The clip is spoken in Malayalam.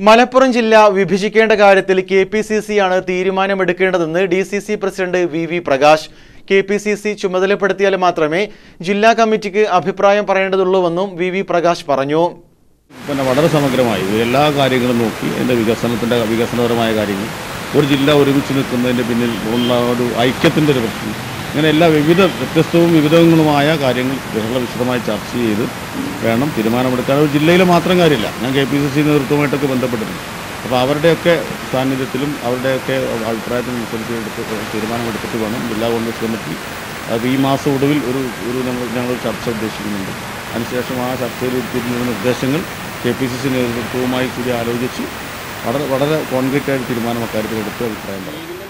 മലപ്പുറം ജില്ല വിഭജിക്കേണ്ട കാര്യത്തിൽ കെ പി സി സി ആണ് തീരുമാനമെടുക്കേണ്ടതെന്ന് D C C president V V Prakash. K P C C ചുമതലപ്പെടുത്തിയാൽ മാത്രമേ ജില്ലാ കമ്മിറ്റിക്ക് അഭിപ്രായം പറയേണ്ടതുള്ളൂവെന്നും വി വി പ്രകാശ് പറഞ്ഞു. പിന്നെ വളരെ സമഗ്രമായി എല്ലാ കാര്യങ്ങളും നോക്കി എന്റെ വികസനത്തിന്റെ വികസനപരമായ കാര്യങ്ങൾ. ഒരു ജില്ല ഒരുമിച്ച് നിൽക്കുന്നതിന്റെ പിന്നിൽ ഉള്ള ഒരു ഐക്യത്തിന്റെ ഒരു പ്രശ്നം. ഇങ്ങനെ എല്ലാ വിവിധ വ്യത്യസ്തവും വിവിധങ്ങളുമായ കാര്യങ്ങൾ വളരെ വിശദമായി ചർച്ച ചെയ്ത് വേണം തീരുമാനമെടുക്കാൻ. ഒരു ജില്ലയിൽ മാത്രം കാര്യമില്ല. ഞാൻ കെ പി സി സി നേതൃത്വമായിട്ടൊക്കെ ബന്ധപ്പെട്ടിട്ടുണ്ട്. അപ്പോൾ അവരുടെയൊക്കെ സാന്നിധ്യത്തിലും അവരുടെയൊക്കെ അഭിപ്രായത്തിനനുസരിച്ച് എടുത്ത് തീരുമാനമെടുത്തിട്ട് വേണം ജില്ലാ കോൺഗ്രസ് കമ്മിറ്റി. അത് ഈ മാസം ഒടുവിൽ ഒരു ഒരു ഞങ്ങൾ ഞങ്ങൾ ചർച്ച ഉദ്ദേശിക്കുന്നുണ്ട്. അതിനുശേഷം ആ ചർച്ചയിൽ ഉരുത്തിരിഞ്ഞ നിർദ്ദേശങ്ങൾ കെ പി സി സി നേതൃത്വവുമായി കൂടി ആലോചിച്ച് വളരെ വളരെ കോൺക്രീറ്റ് ആയിട്ട് തീരുമാനം അക്കാര്യത്തിൽ എടുത്ത് അഭിപ്രായം പറയും.